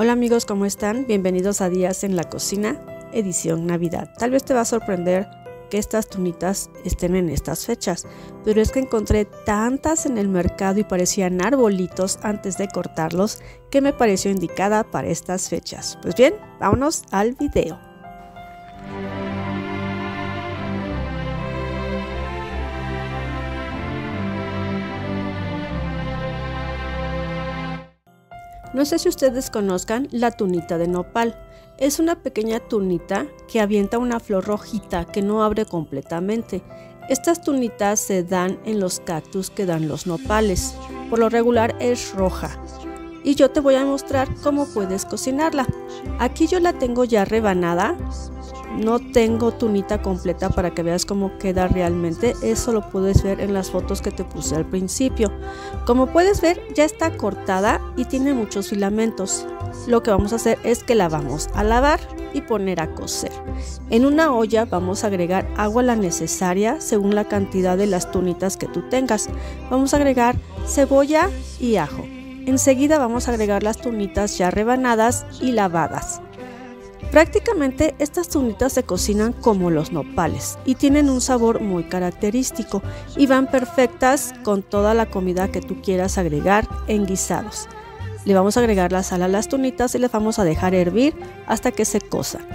Hola amigos, ¿cómo están? Bienvenidos a Días en la Cocina, edición Navidad. Tal vez te va a sorprender que estas tunitas estén en estas fechas, pero es que encontré tantas en el mercado y parecían arbolitos antes de cortarlos que me pareció indicada para estas fechas. Pues bien, vámonos al video. No sé si ustedes conozcan la tunita de nopal. Es una pequeña tunita que avienta una flor rojita que no abre completamente. Estas tunitas se dan en los cactus que dan los nopales. Por lo regular es roja. Y yo te voy a mostrar cómo puedes cocinarla. Aquí yo la tengo ya rebanada no tengo tunita completa para que veas cómo queda realmente. Eso lo puedes ver en las fotos que te puse al principio. Como puedes ver ya está cortada y tiene muchos filamentos. Lo que vamos a hacer es que la vamos a lavar y poner a cocer. En una olla vamos a agregar agua la necesaria según la cantidad de las tunitas que tú tengas. Vamos a agregar cebolla y ajo. Enseguida vamos a agregar las tunitas ya rebanadas y lavadas. Prácticamente estas tunitas se cocinan como los nopales y tienen un sabor muy característico y van perfectas con toda la comida que tú quieras agregar en guisados. Le vamos a agregar la sal a las tunitas y les vamos a dejar hervir hasta que se cosan.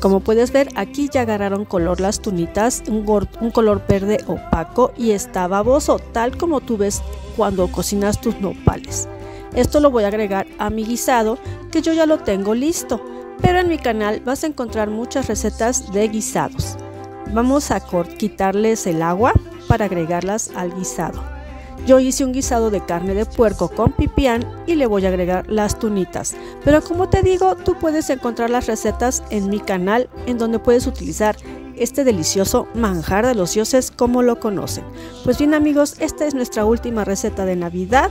Como puedes ver aquí ya agarraron color las tunitas, un, un color verde opaco y está baboso, tal como tú ves cuando cocinas tus nopales. Esto lo voy a agregar a mi guisado que yo ya lo tengo listo, pero en mi canal vas a encontrar muchas recetas de guisados. Vamos a quitarles el agua para agregarlas al guisado. Yo hice un guisado de carne de puerco con pipián y le voy a agregar las tunitas. Pero como te digo, tú puedes encontrar las recetas en mi canal en donde puedes utilizar este delicioso manjar de los dioses como lo conocen. Pues bien amigos, esta es nuestra última receta de Navidad.